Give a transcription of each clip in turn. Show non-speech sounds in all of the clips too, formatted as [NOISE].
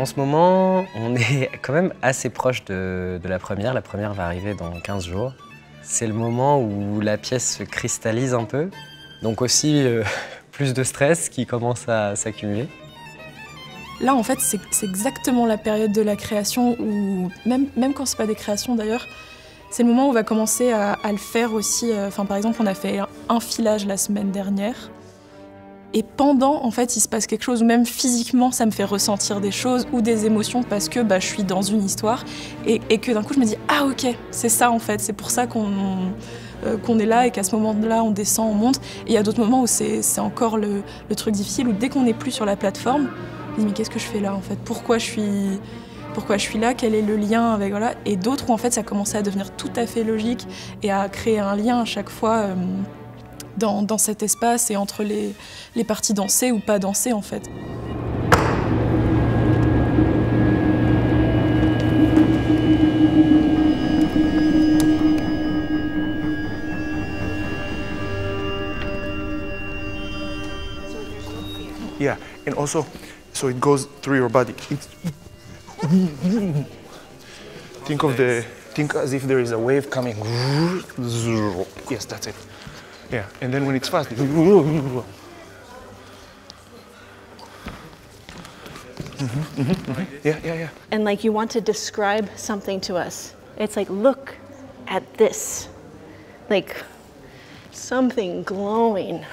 en ce moment, on est [LAUGHS] quand même assez proche de, la première. La première va arriver dans 15 jours. C'est le moment où la pièce se cristallise un peu. Donc aussi euh, [LAUGHS] plus de stress qui commence à s'accumuler. Là, en fait, c'est exactement la période de la création où, même, même quand c'est pas des créations d'ailleurs, c'est le moment où on va commencer à, le faire aussi. Euh, par exemple, on a fait un filage la semaine dernière. Et pendant, en fait, il se passe quelque chose, même physiquement, ça me fait ressentir des choses ou des émotions parce que bah, je suis dans une histoire et, que d'un coup, je me dis Ah, ok, c'est ça en fait, c'est pour ça qu'on euh, est là et qu'à ce moment-là, on descend, on monte. Et il y a d'autres moments où c'est encore le, le, truc difficile, où dès qu'on n'est plus sur la plateforme, je me dis Mais qu'est-ce que je fais là en fait? Pourquoi je suis. Pourquoi je suis là? Quel est le lien avec voilà Et d'autres où en fait ça commençait à devenir tout à fait logique et à créer un lien à chaque fois. Euh, dans, cet espace et entre les, les parties dansées ou pas dansées en fait. Yeah, and also, so it goes through your body. think of the, think as if there is a wave coming. Yes, that's it. Yeah, and then when it's fast, mm-hmm, mm-hmm, mm-hmm. Yeah, yeah, yeah. And like you want to describe something to us. It's like, look at this. Like something glowing.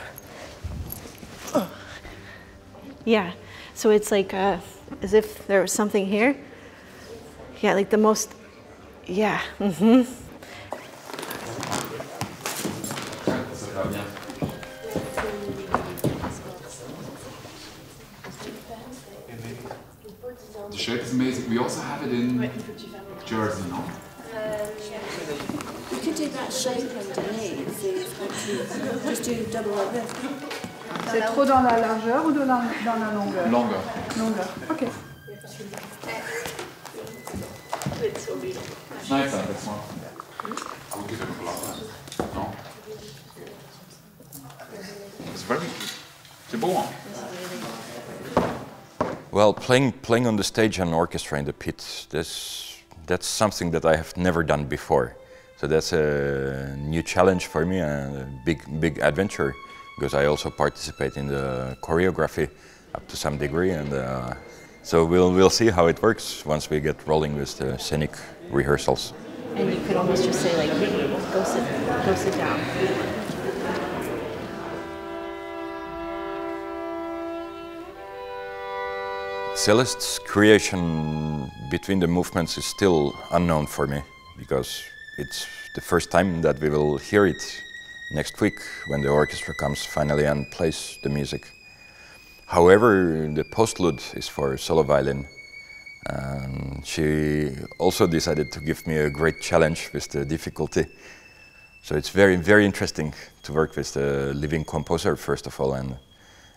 Yeah, so it's like uh, as if there was something here. Yeah, like the most, yeah. Mm-hmm. The shape is amazing. We also have it in Jersey, no? We could do that shape underneath, just do double like this? C'est trop dans la largeur ou dans la, dans la longueur? Longueur. Longueur, ok. Nice, that's one. We'll give him a block. No? It's very... C'est beau, hein Well, playing, playing on the stage and orchestra in the pit, that's, that's something that I have never done before. So that's a new challenge for me and a big, big adventure because I also participate in the choreography up to some degree. And uh, so we'll, we'll see how it works once we get rolling with the scenic rehearsals. And you could almost just say like, go sit, go sit down. Celeste's creation between the movements is still unknown for me because it's the first time that we will hear it next week when the orchestra comes finally and plays the music. However, the postlude is for solo violin. And she also decided to give me a great challenge with the difficulty. So it's very, very interesting to work with the living composer, first of all, and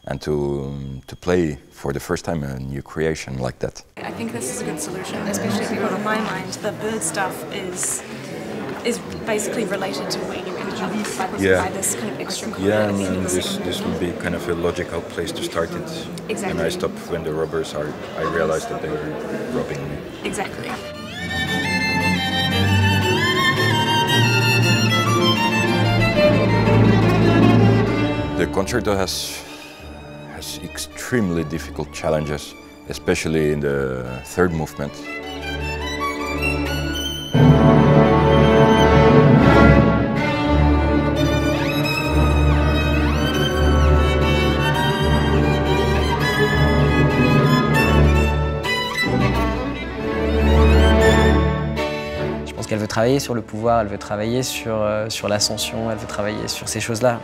and to, to play for the first time a new creation like that. I think this is a good solution, especially because in my mind the bird stuff is is basically related to where you energy by this, yeah. by this kind of extra Yeah, and, and this, this would be kind of a logical place to start it. Exactly. And I stop when the robbers are, I realize that they're robbing me. Exactly. The concerto has extremely difficult challenges, especially in the third movement. Qu'elle veut travailler sur le pouvoir, elle veut travailler sur, euh, sur l'ascension, elle veut travailler sur ces choses-là.